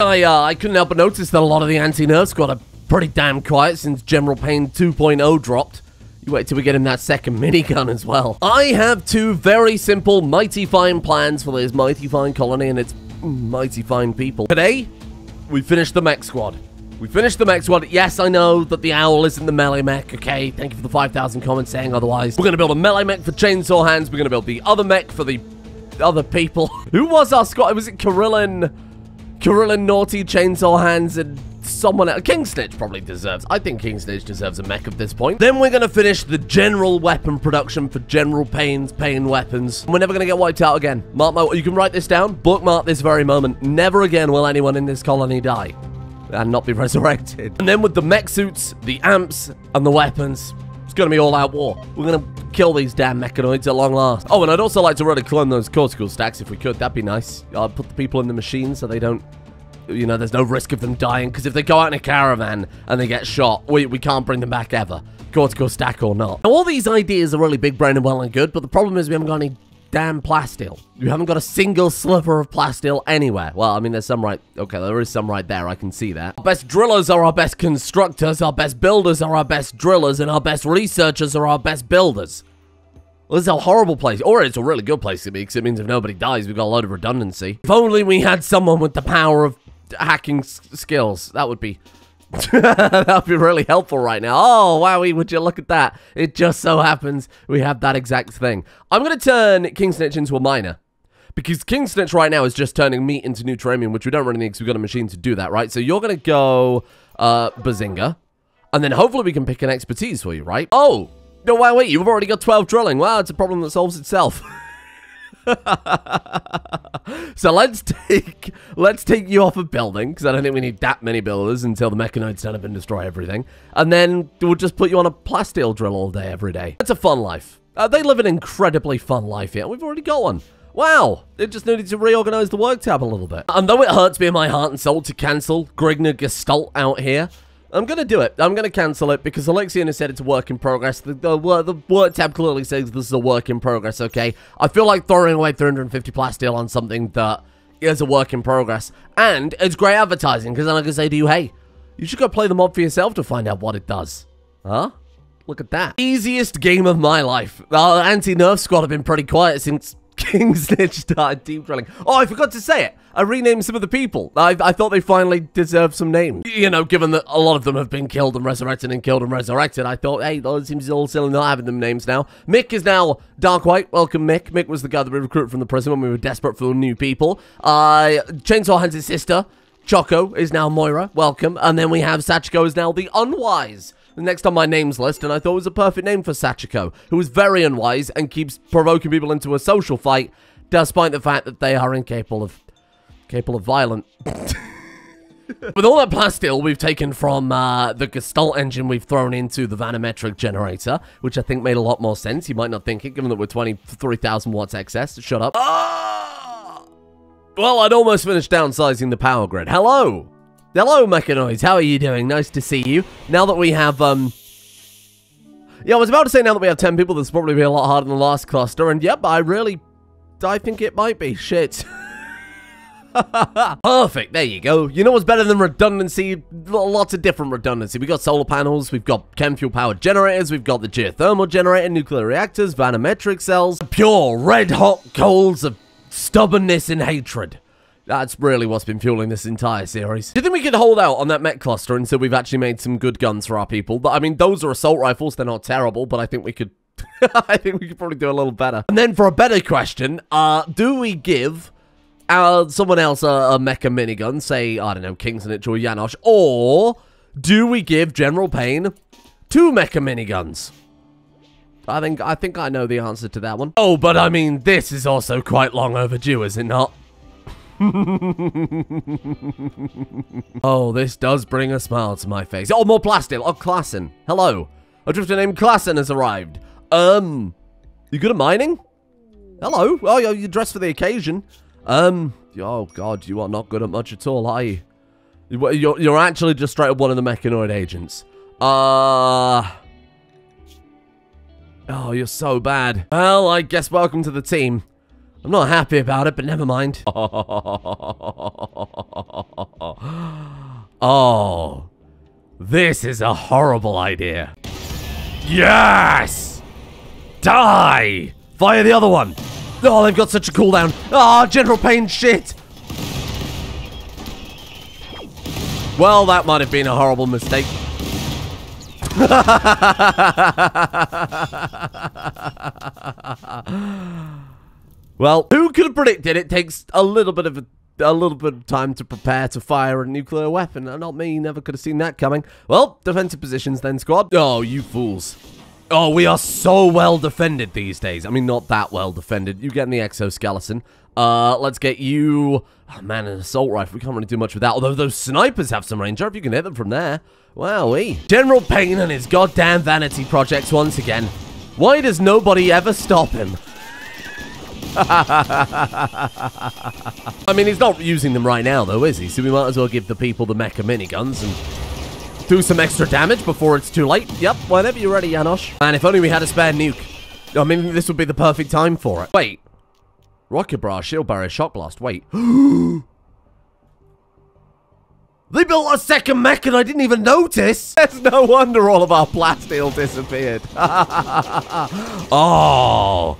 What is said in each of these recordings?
I, uh, I couldn't help but notice that a lot of the anti-nerf squad are pretty damn quiet since General Pain 2.0 dropped. You wait till we get him that second minigun as well. I have two very simple, mighty fine plans for this mighty fine colony and its mighty fine people. Today, we finished the mech squad. We finished the mech squad. Yes, I know that the owl isn't the melee mech, okay? Thank you for the 5,000 comments saying otherwise. We're going to build a melee mech for chainsaw hands. We're going to build the other mech for the other people. Who was our squad? Was it Kirillin? Kirillin, Naughty, Chainsaw Hands, and someone else. King Snitch probably deserves. I think King Snitch deserves a mech at this point. Then we're going to finish the general weapon production for General Pain's Pain weapons. We're never going to get wiped out again. Mark my... You can write this down. Bookmark this very moment. Never again will anyone in this colony die and not be resurrected. And then with the mech suits, the amps, and the weapons, it's to be all-out war. We're to kill these damn mechanoids at long last. Oh, and I'd also like to really clone those cortical stacks if we could. That'd be nice. I'll put the people in the machine so they don't you know, there's no risk of them dying, because if they go out in a caravan and they get shot, we, we can't bring them back ever. Cortical stack or not. Now, all these ideas are really big brain and well and good, but the problem is we haven't got any damn plasteel. You haven't got a single sliver of plasteel anywhere. Well, I mean, there's some right... Okay, there is some right there. I can see that. Our best drillers are our best constructors. Our best builders are our best drillers. And our best researchers are our best builders. Well, this is a horrible place. Or it's a really good place to be, because it means if nobody dies, we've got a load of redundancy. If only we had someone with the power of hacking skills. That would be that would be really helpful right now. Oh, wowie, would you look at that? It just so happens we have that exact thing. I'm going to turn King Snitch into a miner. Because King Snitch right now is just turning meat into neutronium, which we don't really need because we've got a machine to do that, right? So you're going to go uh, Bazinga. And then hopefully we can pick an expertise for you, right? Oh, no, wait, wait, you've already got 12 drilling. Wow, it's a problem that solves itself. so let's take let's take you off a building because I don't think we need that many builders until the mechanoids turn up and destroy everything. And then we'll just put you on a plasteel drill all day every day. It's a fun life. Uh, they live an incredibly fun life here. We've already got one. Wow, it just needed to reorganize the work tab a little bit. And though it hurts me in my heart and soul to cancel Grigna Gestalt out here, I'm going to do it. I'm going to cancel it because Alexian has said it's a work in progress. The, the, the, work tab clearly says this is a work in progress, okay? I feel like throwing away 350 plasteel on something that is a work in progress. And it's great advertising because then I can say to you, hey, you should go play the mob for yourself to find out what it does. Huh? Look at that. Easiest game of my life. Our anti-nerf squad have been pretty quiet since King Snitch started deep drilling. Oh, I forgot to say it. I renamed some of the people. I, I thought they finally deserved some names. You know, given that a lot of them have been killed and resurrected and killed and resurrected, I thought, hey, it seems all silly not having them names now. Mick is now Dark White. Welcome, Mick. Mick was the guy that we recruited from the prison when we were desperate for new people. Uh, Chainsaw Hands' sister, Choco, is now Moira. Welcome. And then we have Sachiko is now the Unwise next on my names list, and I thought it was a perfect name for Sachiko, who is very unwise and keeps provoking people into a social fight, despite the fact that they are incapable of capable of violent. With all that plasteel we've taken from uh, the Gestalt engine we've thrown into the Vanometric generator, which I think made a lot more sense. You might not think it, given that we're 23,000 watts excess. Shut up. Ah! Well, I'd almost finished downsizing the power grid. Hello! Hello, Mechanoids. How are you doing? Nice to see you. Now that we have, um... Yeah, I was about to say now that we have 10 people, this will probably be a lot harder than the last cluster. And yep, I really... I think it might be. Shit. Perfect. There you go. You know what's better than redundancy? Lots of different redundancy. We've got solar panels, we've got chem fuel powered generators, we've got the geothermal generator, nuclear reactors, vanometric cells, pure red hot coals of stubbornness and hatred. That's really what's been fueling this entire series. Do you think we could hold out on that mech cluster until we've actually made some good guns for our people? But I mean, those are assault rifles. They're not terrible, but I think we could... I think we could probably do a little better. And then for a better question, uh, do we give uh, someone else a, a mecha minigun, say, I don't know, Kingsnitch or Janosch, or do we give General Pain two mecha miniguns? I think I think I know the answer to that one. Oh, but I mean, this is also quite long overdue, is it not? oh, this does bring a smile to my face. Oh, more plastic. Oh, Klassen. Hello. A drifter named Klassen has arrived. Um, you good at mining? Hello. Oh, you're dressed for the occasion. Um, oh, God, you are not good at much at all, are you? You're, you're actually just straight up one of the mechanoid agents. Uh... Oh, you're so bad. Well, I guess welcome to the team. I'm not happy about it, but never mind. oh. This is a horrible idea. Yes! Die! Fire the other one! Oh, they've got such a cooldown. Ah, oh, General Pain shit! Well, that might have been a horrible mistake. well, who could have predicted it takes a little bit of a, a little bit of time to prepare to fire a nuclear weapon? Not me, never could have seen that coming. Well, defensive positions then, squad. Oh, you fools. Oh, we are so well defended these days. I mean, not that well defended. You getting the exoskeleton. Uh, let's get you... Oh, man, an assault rifle. We can't really do much with that. Although those snipers have some range. I hope you can hit them from there. Wowee. General Pain and his goddamn vanity projects once again. Why does nobody ever stop him? I mean, he's not using them right now, though, is he? So we might as well give the people the mecha miniguns and do some extra damage before it's too late. Yep, whenever you're ready, Janosch. And if only we had a spare nuke. I mean, this would be the perfect time for it. Wait. Rocket Bra, Shield Barrier, Shock Blast. Wait. They built a second mech and I didn't even notice. There's no wonder all of our plasteel disappeared. oh.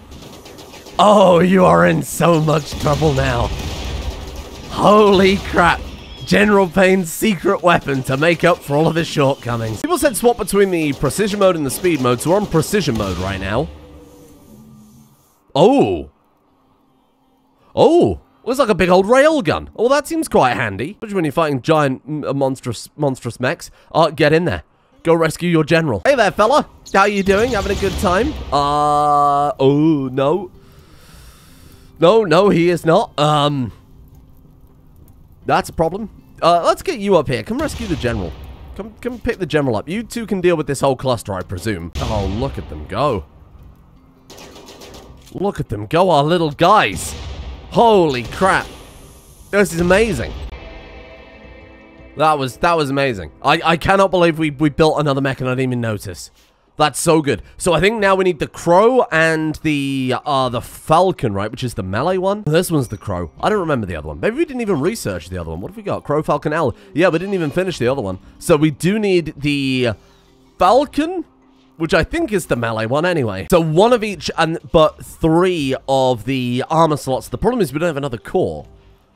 Oh, you are in so much trouble now. Holy crap. General Pain's secret weapon to make up for all of his shortcomings. People said swap between the precision mode and the speed mode, so we're on precision mode right now. Oh. Oh. Looks like a big old railgun. Oh, that seems quite handy. Especially when you're fighting giant, uh, monstrous, monstrous mechs. Uh, get in there. Go rescue your general. Hey there, fella. How you doing? Having a good time? Uh, oh, no. No, no, he is not. Um, that's a problem. Uh, let's get you up here. Come rescue the general. Come, come pick the general up. You two can deal with this whole cluster, I presume. Oh, look at them go. Look at them go, our little guys. Holy crap. This is amazing. That was that was amazing. I, I cannot believe we, we built another mech and I didn't even notice. That's so good. So I think now we need the Crow and the uh, the Falcon, right? Which is the melee one. This one's the Crow. I don't remember the other one. Maybe we didn't even research the other one. What have we got? Crow, Falcon, L. Yeah, we didn't even finish the other one. So we do need the Falcon, which I think is the melee one anyway. So one of each, and but three of the armor slots. The problem is we don't have another core.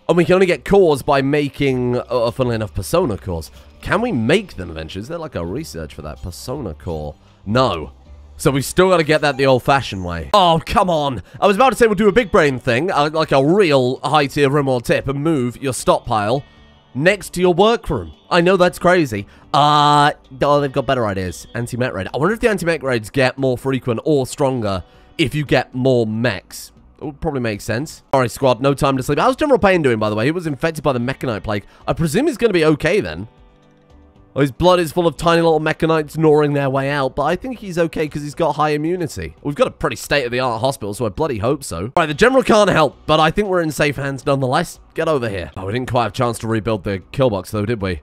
And we can only get cores by making, uh, funnily enough, persona cores. Can we make them eventually? Is there like a research for that? Persona core. No. So we've still got to get that the old-fashioned way. Oh, come on. I was about to say we'll do a big brain thing, uh, like a real high-tier Rimworld tip, and move your stockpile next to your workroom. I know that's crazy. Uh, oh, they've got better ideas. Anti-mech raid. I wonder if the anti-mech raids get more frequent or stronger if you get more mechs. It would probably make sense. Alright, squad, no time to sleep. How's General Pain doing, by the way? He was infected by the Mechanite Plague. I presume he's going to be okay, then. Oh, his blood is full of tiny little Mechanites gnawing their way out, but I think he's okay because he's got high immunity. We've got a pretty state-of-the-art hospital, so I bloody hope so. Alright, the General can't help, but I think we're in safe hands nonetheless. Get over here. Oh, we didn't quite have a chance to rebuild the kill box, though, did we?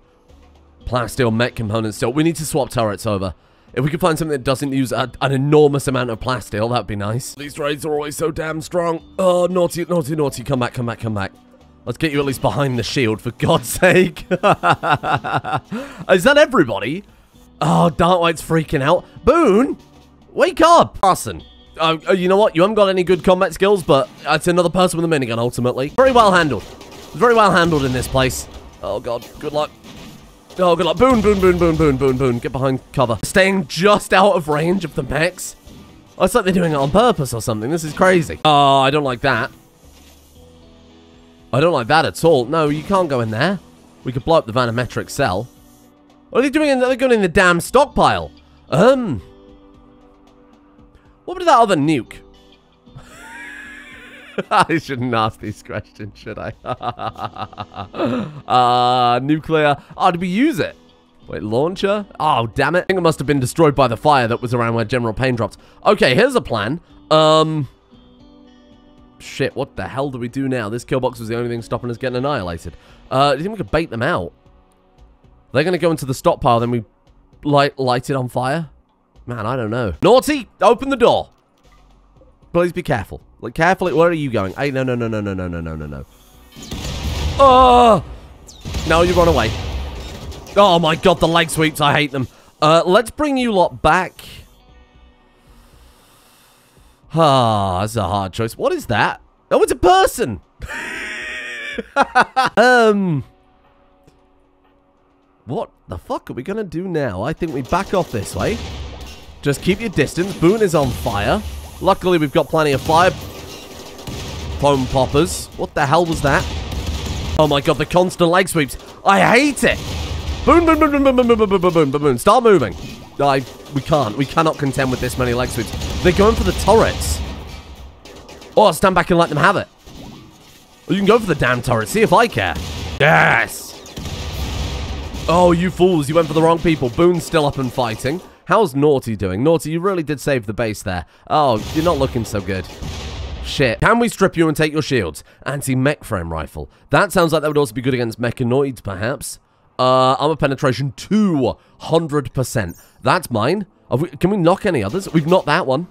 Plasteel mech components still. We need to swap turrets over. If we could find something that doesn't use a, an enormous amount of plasteel, that'd be nice. These raids are always so damn strong. Oh, naughty, naughty, naughty. Come back, come back, come back. Let's get you at least behind the shield, for God's sake. Is that everybody? Oh, Dark White's freaking out. Boone, wake up. Arson. Uh, uh, you know what? You haven't got any good combat skills, but it's another person with a minigun, ultimately. Very well handled. Very well handled in this place. Oh, God. Good luck. Oh, good luck. Boon, boon, boon, boon, boon, boon, boon. Get behind cover. Staying just out of range of the mechs. Oh, it's like they're doing it on purpose or something. This is crazy. Oh, I don't like that. I don't like that at all. No, you can't go in there. We could blow up the vanometric cell. What are they doing? In, they're going in the damn stockpile. Um. What about that other nuke? I shouldn't ask these questions, should I? uh, nuclear. Oh, did we use it? Wait, launcher? Oh, damn it. I think it must have been destroyed by the fire that was around where General Pain dropped. Okay, here's a plan. Um, shit, what the hell do we do now? This kill box was the only thing stopping us getting annihilated. Uh, do you think we could bait them out? They're going to go into the stockpile, then we light, light it on fire? Man, I don't know. Naughty, open the door. Please be careful. Like, carefully. Where are you going? Hey, no, no, no, no, no, no, no, no, no, no. Oh! No, you run away. Oh my god, the leg sweeps. I hate them. Uh, let's bring you lot back. Ah, that's a hard choice. What is that? Oh, it's a person! um... What the fuck are we gonna do now? I think we back off this way. Just keep your distance. Boone is on fire. Luckily, we've got plenty of fire foam poppers. What the hell was that? Oh my god, the constant leg sweeps. I hate it. Boom, boom, boom, boom, boom, boom, boom, boom, boom, boom, boom, boom. Start moving. I, we can't. We cannot contend with this many leg sweeps. They're going for the turrets. Oh, I'll stand back and let them have it. you can go for the damn turret. See if I care. Yes. Oh, you fools. You went for the wrong people. Boone's still up and fighting. How's Naughty doing? Naughty, you really did save the base there. Oh, you're not looking so good. Shit. Can we strip you and take your shields? Anti-mech frame rifle. That sounds like that would also be good against mechanoids, perhaps. Uh, armor penetration 200%. That's mine. We, can we knock any others? We've knocked that one.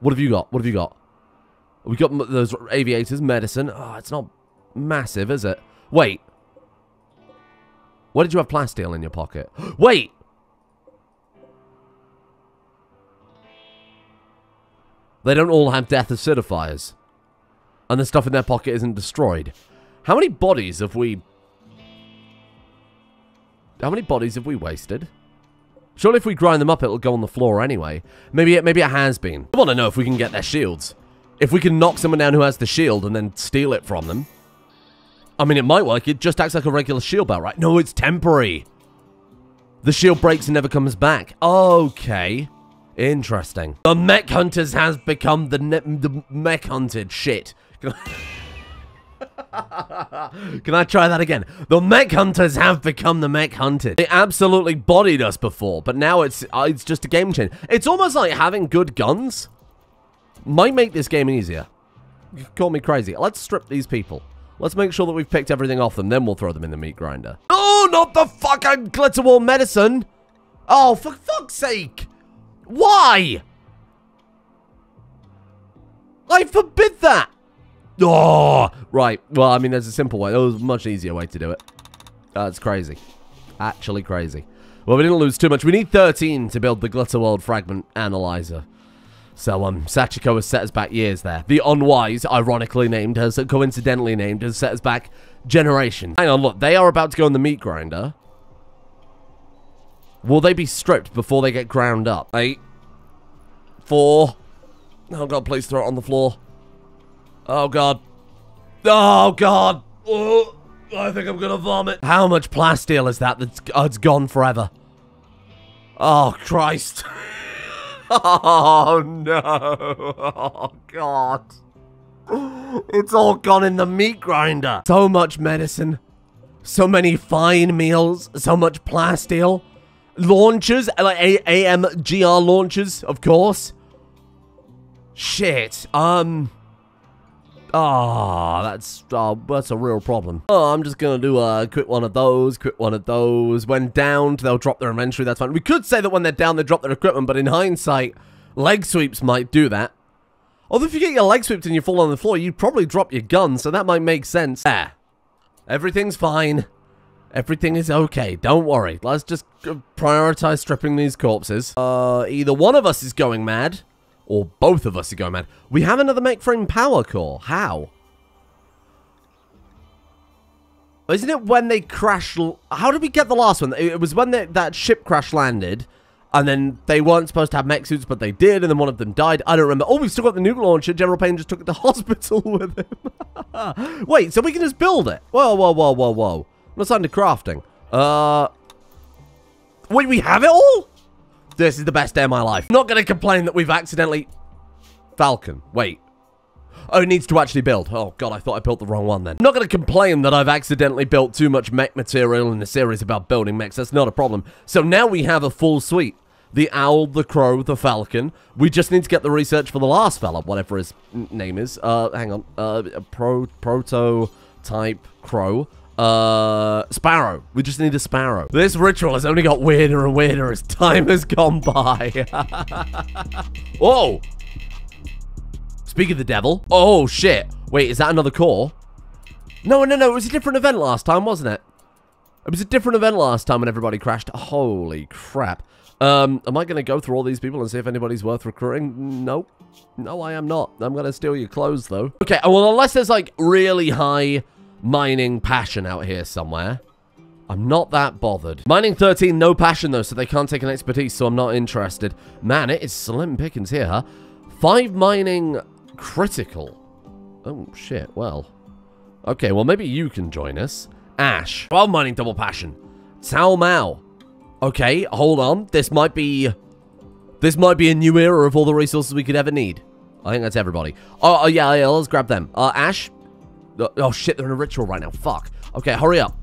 What have you got? What have you got? We've got those aviators, medicine. Oh, it's not massive, is it? Wait. What did you have plasteel in your pocket? Wait! They don't all have death acidifiers. And the stuff in their pocket isn't destroyed. How many bodies have we... How many bodies have we wasted? Surely if we grind them up, it'll go on the floor anyway. Maybe it, maybe it has been. I want to know if we can get their shields. If we can knock someone down who has the shield and then steal it from them. I mean, it might work. It just acts like a regular shield belt, right? No, it's temporary. The shield breaks and never comes back. Okay. Interesting. The mech hunters has become the, the mech hunted shit. Can I, try that again? The mech hunters have become the mech hunted. They absolutely bodied us before, but now it's uh, it's just a game change. It's almost like having good guns might make this game easier. You call me crazy. Let's strip these people. Let's make sure that we've picked everything off them, then we'll throw them in the meat grinder. Oh, not the fucking glitter wall medicine! Oh, for fuck's sake! Why? I forbid that! Oh, right. Well, I mean, there's a simple way. There was a much easier way to do it. That's crazy. Actually crazy. Well, we didn't lose too much. We need 13 to build the Glitter World Fragment Analyzer. So, um, Sachiko has set us back years there. The Unwise, ironically named, has coincidentally named, has set us back generations. Hang on, look. They are about to go in the meat grinder. Will they be stripped before they get ground up? Eight. Four. Oh, God, please throw it on the floor. Oh, God. Oh, God. Oh, I think I'm to vomit. How much plasteel is that that's oh, it's gone forever? Oh, Christ. oh, no. Oh, God. It's all gone in the meat grinder. So much medicine. So many fine meals. So much plasteel. Launchers. Like AMGR launchers, of course. Shit. Um... Oh, that's uh, that's a real problem. Oh, I'm just gonna do a quit one of those, quit one of those. When downed, they'll drop their inventory. That's fine. We could say that when they're down, they drop their equipment, but in hindsight, leg sweeps might do that. Although if you get your leg swept and you fall on the floor, you'd probably drop your gun, so that might make sense. Yeah, everything's fine. Everything is okay. Don't worry. Let's just prioritize stripping these corpses. Uh, either one of us is going mad or both of us are going mad. We have another mech frame power core. How? Isn't it when they crash... How did we get the last one? It was when they, that ship crash landed, and then they weren't supposed to have mech suits, but they did, and then one of them died. I don't remember. Oh, we've still got the nuke launcher. General Pain just took it to hospital with him. Wait, so we can just build it? Whoa, whoa, whoa, whoa, whoa. Let's into crafting. Uh... Wait, we have it all? This is the best day of my life. Not to complain that we've accidentally... Falcon. Wait. Oh, it needs to actually build. Oh, God, I thought I built the wrong one then. Not going to complain that I've accidentally built too much mech material in the series about building mechs. That's not a problem. So now we have a full suite. The Owl, the Crow, the Falcon. We just need to get the research for the last fella, whatever his name is. Uh, hang on. Uh, pro prototype Crow. Uh, Sparrow. We just need a Sparrow. This ritual has only got weirder and weirder as time has gone by. Whoa! Speak of the devil. Oh, shit. Wait, is that another core? No, no, no. It was a different event last time, wasn't it? It was a different event last time when everybody crashed. Holy crap. Um, am I going to go through all these people and see if anybody's worth recruiting? Nope. No, I am not. I'm going to steal your clothes, though. Okay, well, unless there's, like, really high mining passion out here somewhere. I'm not that bothered. Mining 13, no passion, though, so they can't take an expertise, so I'm not interested. Man, it is slim pickings here? Five mining critical. Oh, shit. Well. Okay, well, maybe you can join us. Ash. 12 mining double passion. Cao Mao. Okay, hold on. This might be... This might be a new era of all the resources we could ever need. I think that's everybody. Oh, oh yeah, yeah, let's grab them. Uh, Ash? Oh, oh, shit, they're in a ritual right now. Fuck. Okay, hurry up.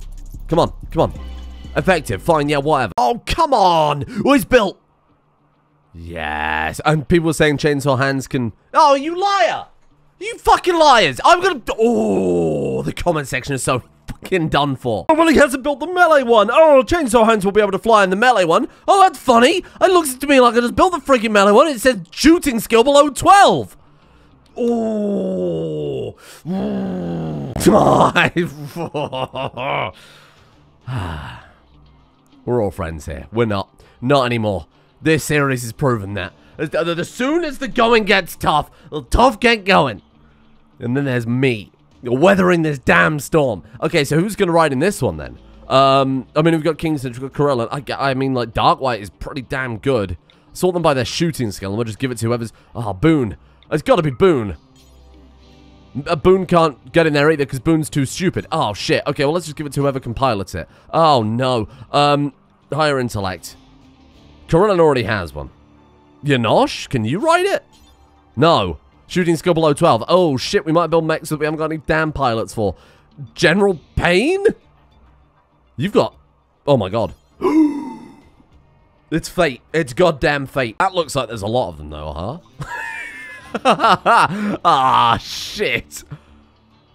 Come on, come on. Effective, fine, yeah, whatever. Oh, come on! Oh, built! Yes, and people were saying chainsaw hands can... Oh, you liar! You fucking liars! I'm gonna... Oh, the comment section is so fucking done for. Oh, well, he hasn't built the melee one. Oh, chainsaw hands will be able to fly in the melee one. Oh, that's funny. It looks to me like I just built the freaking melee one. It says shooting skill below 12. Oh. We're all friends here. We're not. Not anymore. This series has proven that. As, soon as the going gets tough, the tough get going. And then there's me. Weathering this damn storm. Okay, so who's going to ride in this one then? Um, I mean, we've got Kingston, we've got Corella. I, I mean, like, Dark White is pretty damn good. Sort them by their shooting skill, and we'll just give it to whoever's... Oh, Boone. It's got to be Boone. Uh, Boone can't get in there either, because Boone's too stupid. Oh, shit. Okay, well, let's just give it to whoever can pilot it. Oh, no. Um, higher intellect. Corella already has one. Janosch, can you ride it? No. Shooting skill below 12. Oh, shit, we might build mechs that we haven't got any damn pilots for. General Pain? You've got... Oh, my God. it's fate. It's goddamn fate. That looks like there's a lot of them, though, huh? ah, shit.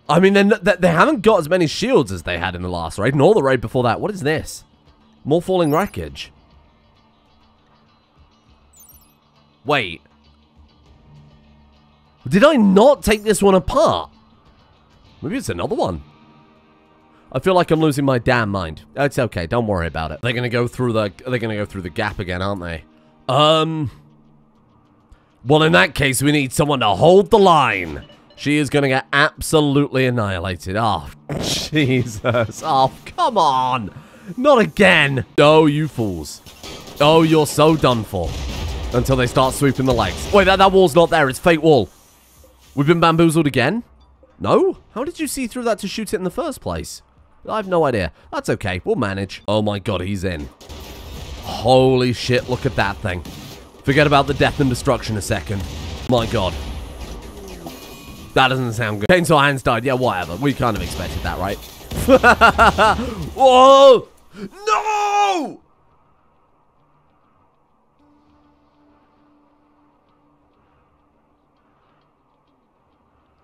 I mean, they, they haven't got as many shields as they had in the last raid, nor the raid before that. What is this? More falling wreckage. Wait. Did I not take this one apart? Maybe it's another one. I feel like I'm losing my damn mind. It's okay, don't worry about it. They're gonna go through the they're gonna go through the gap again, aren't they? Um Well in that case we need someone to hold the line. She is gonna get absolutely annihilated. Oh Jesus. Oh come on. Not again. Oh you fools. Oh you're so done for. Until they start sweeping the legs. Wait, that, that wall's not there, it's fake wall. We've been bamboozled again? No? How did you see through that to shoot it in the first place? I have no idea. That's okay. We'll manage. Oh my god, he's in. Holy shit, look at that thing. Forget about the death and destruction a second. My god. That doesn't sound good. Chainsaw hands died. Yeah, whatever. We kind of expected that, right? Whoa! No!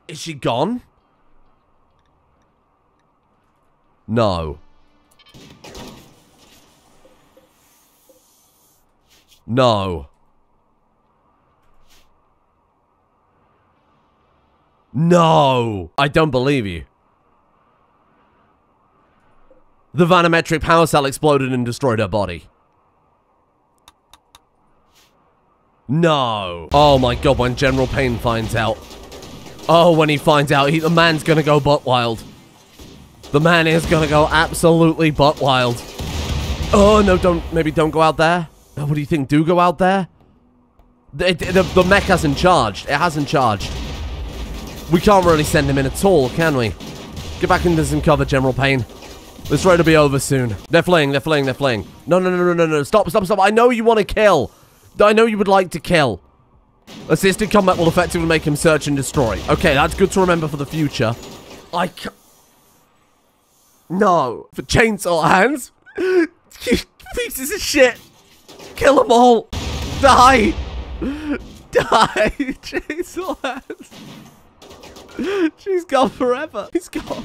Is she gone? No. No. No! I don't believe you. The vanometric power cell exploded and destroyed her body. No. Oh my god, when General Pain finds out. Oh, when he finds out, he, the man's gonna go butt wild. The man is gonna go absolutely butt wild. Oh, no, don't, maybe don't go out there. What do you think? Do go out there? The, the, the mech hasn't charged. It hasn't charged. We can't really send him in at all, can we? Get back into some cover, General Pain. This raid will be over soon. They're fleeing, they're fleeing, they're fleeing. No, no, no, no, no, no. Stop, stop, stop. I know you want to kill. I know you would like to kill. Assisted combat will effectively make him search and destroy. Okay, that's good to remember for the future. I can't... No. For chainsaw hands? you pieces of shit. Kill them all. Die. Die. Chainsaw hands. She's gone forever. She's gone.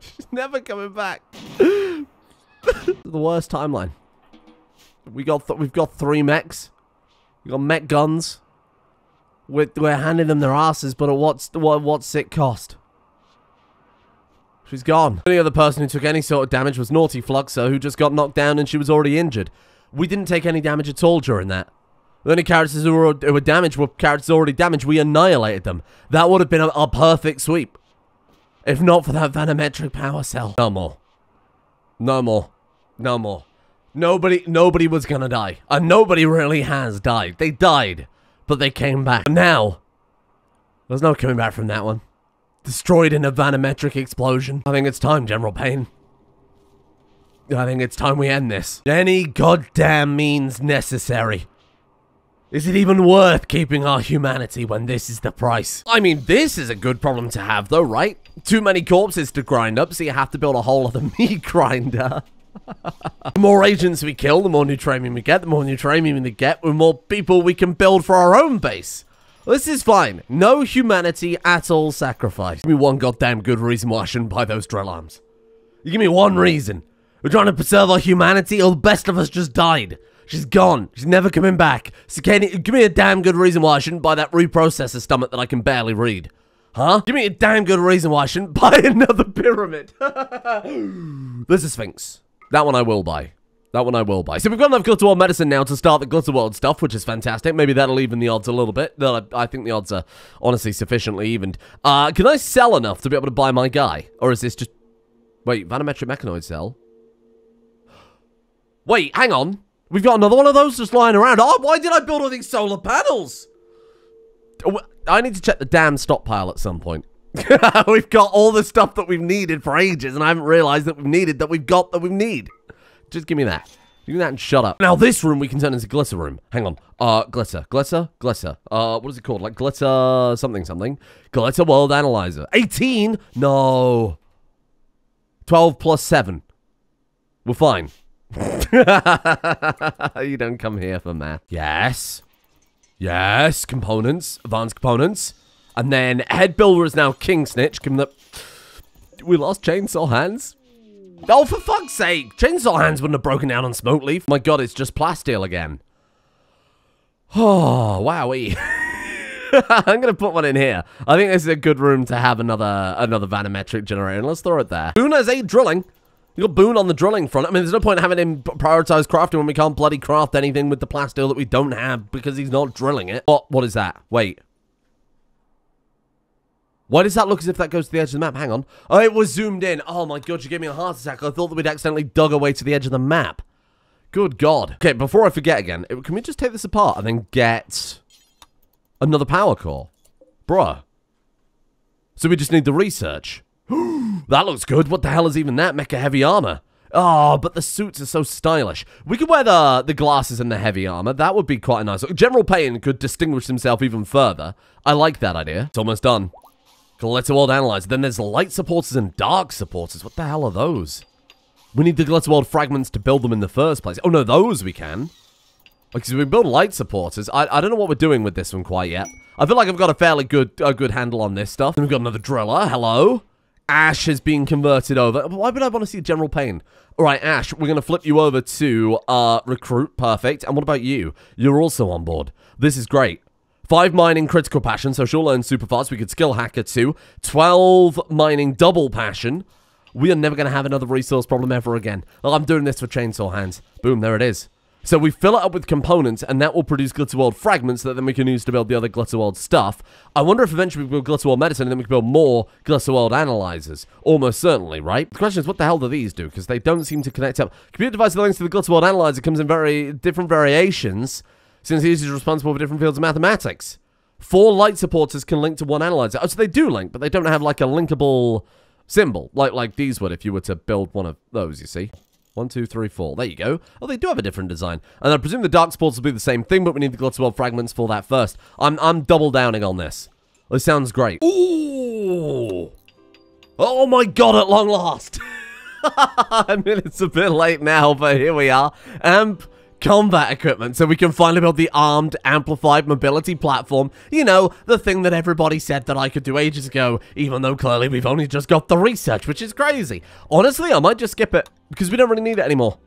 She's never coming back. the worst timeline. We got we've got three mechs. We got mech guns. We're, we're handing them their asses, but at what's, what, what's it cost? She's gone. The only other person who took any sort of damage was Naughty Fluxer, who just got knocked down and she was already injured. We didn't take any damage at all during that. The only characters who were, who were damaged were characters already damaged. We annihilated them. That would have been a, perfect sweep. If not for that Vanometric power cell. No more. No more. No more. Nobody, nobody was gonna die. And nobody really has died. They died, but they came back. Now, there's no coming back from that one. Destroyed in a vanometric explosion. I think it's time, General Pain. I think it's time we end this. Any goddamn means necessary. Is it even worth keeping our humanity when this is the price? I mean, this is a good problem to have though, right? Too many corpses to grind up, so you have to build a whole other meat grinder. the more agents we kill, the more neutronium we get. The more neutronium we get, the more people we can build for our own base. This is fine. No humanity at all sacrificed. Give me one goddamn good reason why I shouldn't buy those drill arms. You give me one reason. We're trying to preserve our humanity, or the best of us just died. She's gone. She's never coming back. So can you, give me a damn good reason why I shouldn't buy that reprocessor stomach that I can barely read. Huh? Give me a damn good reason why I shouldn't buy another pyramid. There's a Sphinx. That one I will buy. That one I will buy. So we've got enough Glitter World medicine now to start the Glitter World stuff, which is fantastic. Maybe that'll even the odds a little bit. I think the odds are honestly sufficiently evened. Uh, can I sell enough to be able to buy my guy? Or is this just... Wait, Vanometric Mechanoid cell? Wait, hang on. We've got another one of those just lying around. Oh, why did I build all these solar panels? Oh, I need to check the damn stockpile at some point. we've got all the stuff that we've needed for ages, and I haven't realized that we've needed that we've got that we need. Just give me that. Give me that and shut up. Now, this room we can turn into glitter room. Hang on. Uh, glitter. Glitter? Glitter. Uh, what is it called? Like glitter something something. Glitter world analyzer. 18? No. 12 plus 7. We're fine. you don't come here for math. Yes. Yes. Components. Advanced components. And then head builder is now King Snitch. Him the... We lost chainsaw hands. Oh, for fuck's sake! Chainsaw hands wouldn't have broken down on Smoke Leaf. My god, it's just plasteel again. Oh, wowie. I'm gonna put one in here. I think this is a good room to have another another vanometric generator. Let's throw it there. Has eight drilling. You got Boone on the drilling front. I mean, there's no point having him prioritize crafting when we can't bloody craft anything with the plasteel that we don't have because he's not drilling it. What? What is that? Wait. Why does that look as if that goes to the edge of the map? Hang on. Oh, it was zoomed in. Oh my god, you gave me a heart attack. I thought that we'd accidentally dug away to the edge of the map. Good god. Okay, before I forget again, can we just take this apart and then get another power core? Bruh. So we just need the research. that looks good. What the hell is even that? Mecha heavy armor. Oh, but the suits are so stylish. We could wear the, the glasses and the heavy armor. That would be quite a nice. General Pain could distinguish himself even further. I like that idea. It's almost done. Glitter World Analyzer. Then there's light supporters and dark supporters. What the hell are those? We need the Glitter World fragments to build them in the first place. Oh, no, those we can. Because we build light supporters. I, I don't know what we're doing with this one quite yet. I feel like I've got a fairly good a good handle on this stuff. Then we've got another driller. Hello. Ash has been converted over. Why would I want to see General Pain? All right, Ash, we're going to flip you over to uh, recruit. Perfect. And what about you? You're also on board. This is great. 5 mining critical passion, so she'll learn super fast. We could skill hacker too. 12 mining double passion. We are never going to have another resource problem ever again. I'm doing this for chainsaw hands. Boom, there it is. So we fill it up with components, and that will produce Glitter World fragments that then we can use to build the other Glitter World stuff. I wonder if eventually we build Glitter World medicine, and then we can build more Glitter World analyzers. Almost certainly, right? The question is, what the hell do these do? Because they don't seem to connect up. Computer device that links to the Glitter World analyzer comes in very different variations since he is responsible for different fields of mathematics. Four light supporters can link to one analyzer. Oh, so they do link, but they don't have like a linkable symbol, like like these would if you were to build one of those, you see. One, two, three, four. There you go. Oh, they do have a different design. And I presume the dark sports will be the same thing, but we need the Glitter World fragments for that first. I'm, I'm double downing on this. This sounds great. Ooh! Oh my god, at long last! I mean, it's a bit late now, but here we are. Amp combat equipment so we can finally build the armed amplified mobility platform. You know, the thing that everybody said that I could do ages ago, even though clearly we've only just got the research, which is crazy. Honestly, I might just skip it because we don't really need it anymore.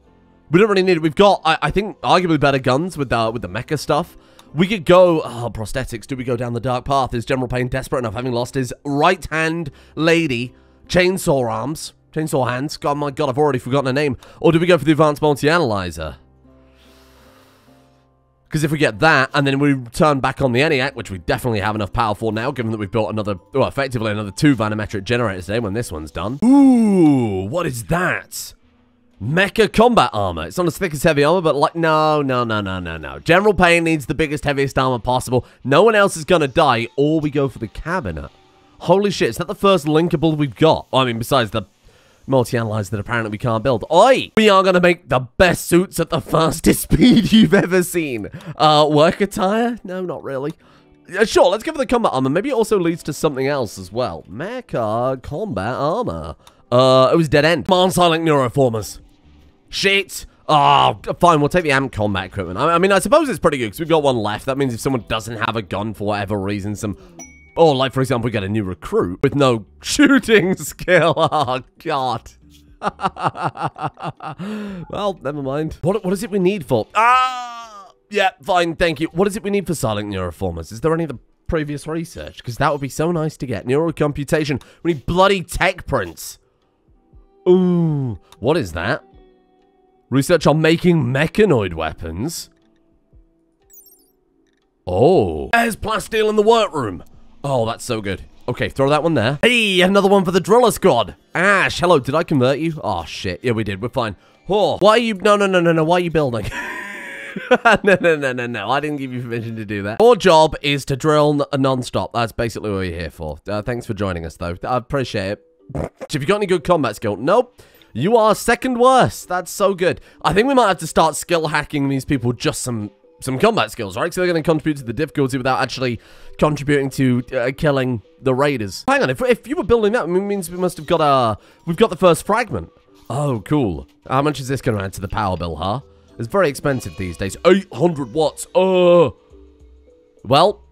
We don't really need it. We've got, I, I think, arguably better guns with the, with the mecha stuff. We could go... Oh, prosthetics. Do we go down the dark path? Is General Pain desperate enough, having lost his right-hand lady, chainsaw arms, chainsaw hands? God, my God, I've already forgotten her name. Or do we go for the advanced multi-analyzer? Because if we get that, and then we turn back on the ENIAC, which we definitely have enough power for now, given that we've built another, well, effectively another two vanometric generators today when this one's done. Ooh, what is that? Mecha combat armor. It's not as thick as heavy armor, but like, no, no, no, no, no, no. General Pain needs the biggest, heaviest armor possible. No one else is going to die, or we go for the cabinet. Holy shit, is that the first linkable we've got? I mean, besides the multi-analyzer that apparently we can't build. Oi! We are going to make the best suits at the fastest speed you've ever seen. Uh, work attire? No, not really. Uh, sure, let's give for the combat armor. Maybe it also leads to something else as well. Mecha combat armor. Uh, it was dead end. Come on, silent neuroformers. Shit. Oh, fine, we'll take the amp combat equipment. I, I mean, I suppose it's pretty good because we've got one left. That means if someone doesn't have a gun for whatever reason, some... Or, like, for example, we get a new recruit with no shooting skill. Oh, God. well, never mind. What, what is it we need for... Ah! Yeah, fine, thank you. What is it we need for silent neuroformers? Is there any of the previous research? Because that would be so nice to get. Neural computation. We need bloody tech prints. Ooh, what is that? Research on making mechanoid weapons. Oh. There's plasteel in the workroom. Oh, that's so good. Okay, throw that one there. Hey, another one for the driller squad. Ash, hello, did I convert you? Oh, shit. Yeah, we did. We're fine. Oh, why are you... No, no, no, no, no. Why are you building? no, no, no, no, no. I didn't give you permission to do that. Your job is to drill non-stop. That's basically what you're here for. Uh, thanks for joining us, though. I appreciate it. Have you got any good combat skill? Nope. You are second worst. That's so good. I think we might have to start skill hacking these people just some some combat skills, right? So they're going to contribute to the difficulty without actually contributing to uh, killing the raiders. Hang on, if, if you were building that, it means we must have got a... We've got the first fragment. Oh, cool. How much is this going to add to the power bill, huh? It's very expensive these days. 800 watts. Oh. Well,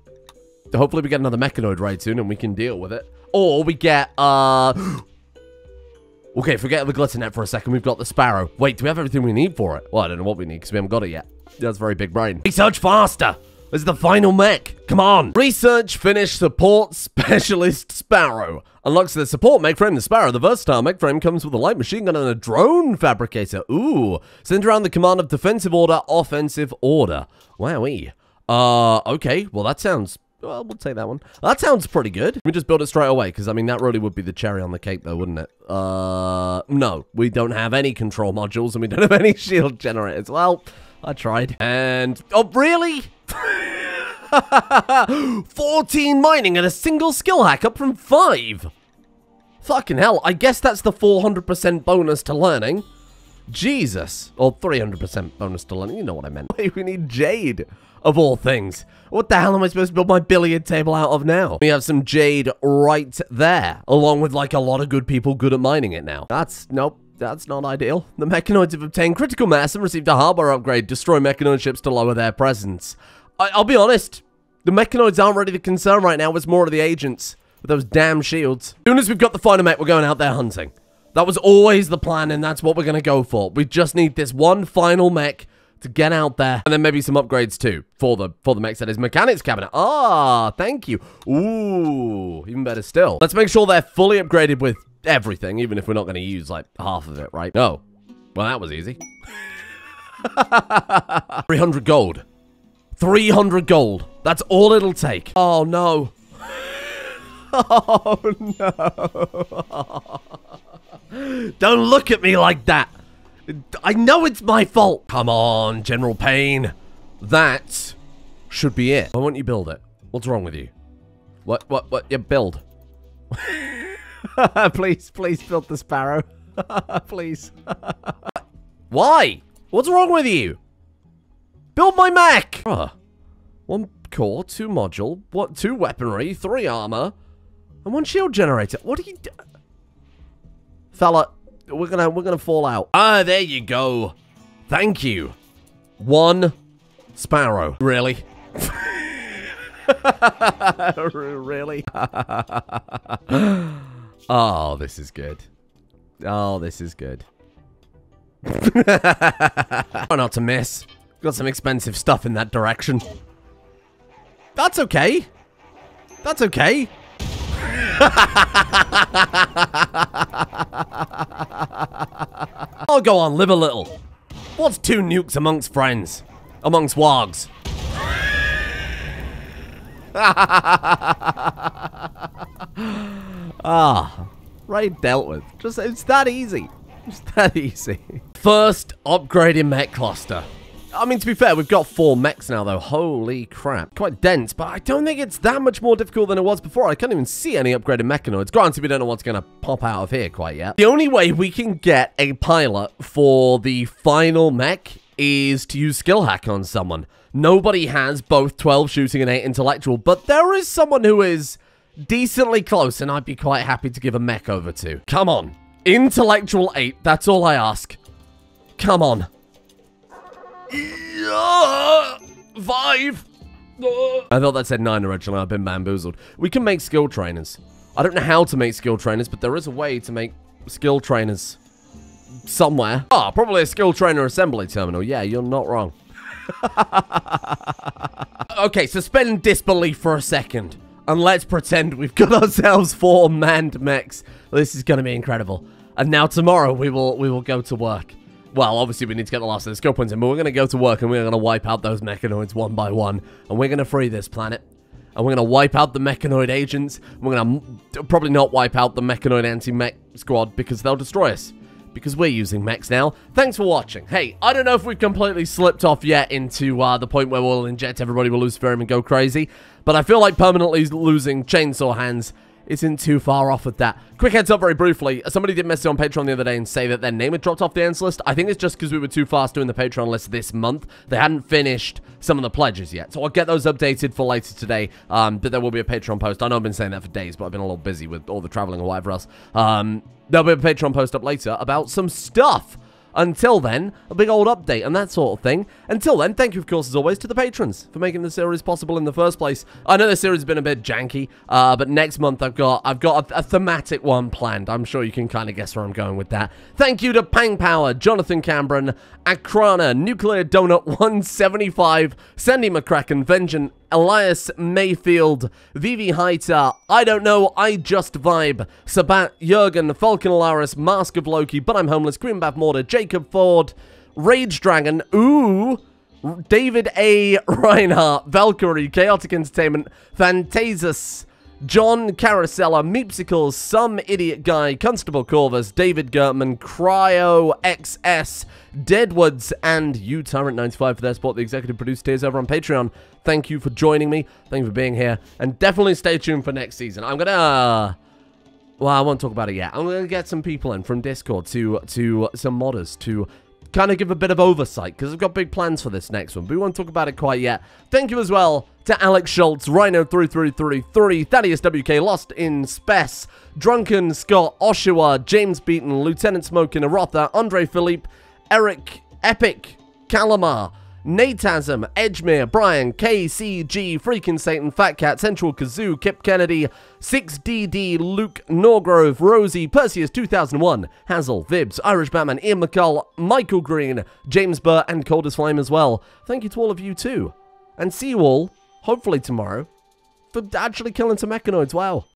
hopefully we get another mechanoid raid soon and we can deal with it. Or we get, uh... okay, forget the glitter net for a second. We've got the sparrow. Wait, do we have everything we need for it? Well, I don't know what we need because we haven't got it yet. That's very big brain. Research faster! This is the final mech. Come on. Research finish support specialist Sparrow. Unlocks the support mech frame, the Sparrow. The versatile mech frame comes with a light machine gun and a drone fabricator. Ooh. Send around the command of defensive order, offensive order. Wowee. Uh, okay. Well, that sounds well, we'll take that one. That sounds pretty good. We just build it straight away, because, I mean, that really would be the cherry on the cake, though, wouldn't it? Uh, no. We don't have any control modules, and we don't have any shield generators. Well, I tried. And, oh, really? 14 mining and a single skill hack up from 5. Fucking hell, I guess that's the 400% bonus to learning. Jesus. Or 300% bonus to learning, you know what I meant. we need Jade, of all things. What the hell am I supposed to build my billiard table out of now? We have some Jade right there, along with like a lot of good people good at mining it now. That's, nope. That's not ideal. The mechanoids have obtained critical mass and received a hardware upgrade. Destroy mechanoid ships to lower their presence. I will be honest. The mechanoids aren't really the concern right now. It's more of the agents with those damn shields. As soon as we've got the final mech, we're going out there hunting. That was always the plan, and that's what we're going to go for. We just need this one final mech to get out there. And then maybe some upgrades too for the for the mech set is mechanics cabinet. Ah, thank you. Ooh, even better still. Let's make sure they're fully upgraded with everything, even if we're not going to use like half of it, right? No. Well, that was easy. 300 gold. 300 gold. That's all it'll take. Oh, no. oh, no. Don't look at me like that. I know it's my fault. Come on, General Pain. That should be it. Why won't you build it? What's wrong with you? What, what, what, you build? please, please build the sparrow. please. Why? What's wrong with you? Build my mech! Bruh. One core, two module, what, two weaponry, three armor, and one shield generator. What are you do Fella, we're gonna we're gonna fall out. Ah, there you go. Thank you. One sparrow. Really? really? Oh, this is good. Oh, this is good. Try not to miss. Got some expensive stuff in that direction. That's okay. That's okay. I'll go on, live a little. What's two nukes amongst friends? Amongst wargs? Ah, right dealt with. Just, it's that easy. It's that easy. First upgrading mech cluster. I mean, to be fair, we've got four mechs now, though. Holy crap. Quite dense, but I don't think it's that much more difficult than it was before. I can't even see any upgraded mechanoids. Granted, we don't know what's going to pop out of here quite yet. The only way we can get a pilot for the final mech is to use skill hack on someone. Nobody has both 12 shooting and 8 intellectual, but there is someone who is decently close, and I'd be quite happy to give a mech over to. Come on. Intellectual 8, that's all I ask. Come on. Five. I thought that said nine originally. I've been bamboozled. We can make skill trainers. I don't know how to make skill trainers, but there is a way to make skill trainers somewhere. Ah, oh, probably a skill trainer assembly terminal. Yeah, you're not wrong. okay, suspend disbelief for a second. And let's pretend we've got ourselves four manned mechs. This is going to be incredible. And now tomorrow we will we will go to work. Well, obviously we need to get the last of the skill points in, but we're going to go to work and we're going to wipe out those mechanoids one by one. And we're going to free this planet. And we're going to wipe out the mechanoid agents. We're going to probably not wipe out the mechanoid anti-mech squad because they'll destroy us. Because we're using mechs now. Thanks for watching. Hey, I don't know if we've completely slipped off yet into uh, the point where we'll inject everybody with Luciferium and go crazy. But I feel like permanently losing chainsaw hands isn't too far off with that. Quick heads up very briefly. Somebody did message on Patreon the other day and say that their name had dropped off the answer list. I think it's just because we were too fast doing the Patreon list this month. They hadn't finished some of the pledges yet. So I'll get those updated for later today. Um, but there will be a Patreon post. I know I've been saying that for days, but I've been a little busy with all the traveling or whatever else. Um, there'll be a Patreon post up later about some stuff. Until then, a big old update and that sort of thing. Until then, thank you, of course, as always, to the patrons for making the series possible in the first place. I know the series has been a bit janky, uh, but next month I've got I've got a, a thematic one planned. I'm sure you can kind of guess where I'm going with that. Thank you to Pang Power, Jonathan Cameron, Akrana, Nuclear Donut 175, Sandy McCracken, Vengeance, Elias Mayfield, Vivi Heiter, I don't know, I just vibe, Sabat, Jurgen, Falcon Alaris, Mask of Loki, But I'm Homeless, Greenbath Mortar, Jacob Ford, Rage Dragon, ooh, David A. Reinhardt, Valkyrie, Chaotic Entertainment, Phantasus, John Carosella, Meepsicles, Some Idiot Guy, Constable Corvus, David Gertman, Cryo XS, Deadwoods, and you, Tyrant95 for their support, the executive producer tiers over on Patreon. Thank you for joining me. Thank you for being here. And definitely stay tuned for next season. I'm going to... Uh, well, I won't talk about it yet. I'm going to get some people in from Discord to to some modders to kind of give a bit of oversight because I've got big plans for this next one, but we won't talk about it quite yet. Thank you as well to Alex Schultz, Rhino3333, Thaddeus WK, Lost in Spess, Drunken Scott, Oshawa, James Beaton, Lieutenant Smoking, Arotha, Andre Philippe, Eric, Epic, Calamar, Natasm, Edgemere, Brian, KCG, Freaking Satan, Fat Cat, Central Kazoo, Kip Kennedy, 6DD, Luke Norgrove, Rosie, Perseus 2001, Hazel, Vibs, Irish Batman, Ian McCall, Michael Green, James Burr, and Coldest Flame as well. Thank you to all of you too. And see you all, hopefully tomorrow, for actually killing some mechanoids. Wow.